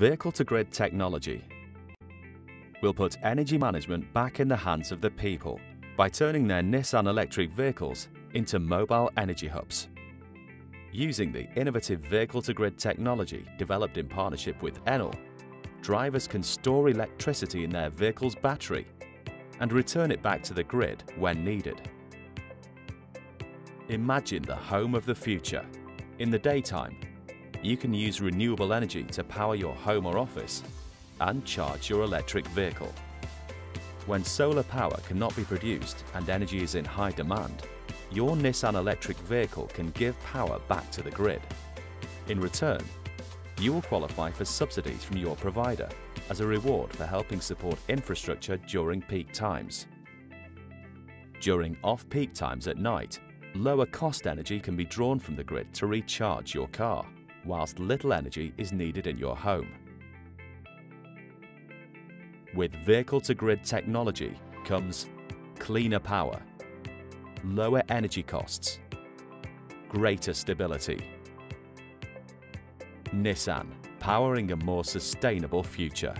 Vehicle-to-grid technology will put energy management back in the hands of the people by turning their Nissan electric vehicles into mobile energy hubs. Using the innovative vehicle-to-grid technology developed in partnership with Enel, drivers can store electricity in their vehicle's battery and return it back to the grid when needed. Imagine the home of the future. In the daytime, you can use renewable energy to power your home or office and charge your electric vehicle. When solar power cannot be produced and energy is in high demand, your Nissan electric vehicle can give power back to the grid. In return, you will qualify for subsidies from your provider as a reward for helping support infrastructure during peak times. During off-peak times at night, lower cost energy can be drawn from the grid to recharge your car, whilst little energy is needed in your home. With vehicle-to-grid technology comes cleaner power, lower energy costs, greater stability. Nissan, powering a more sustainable future.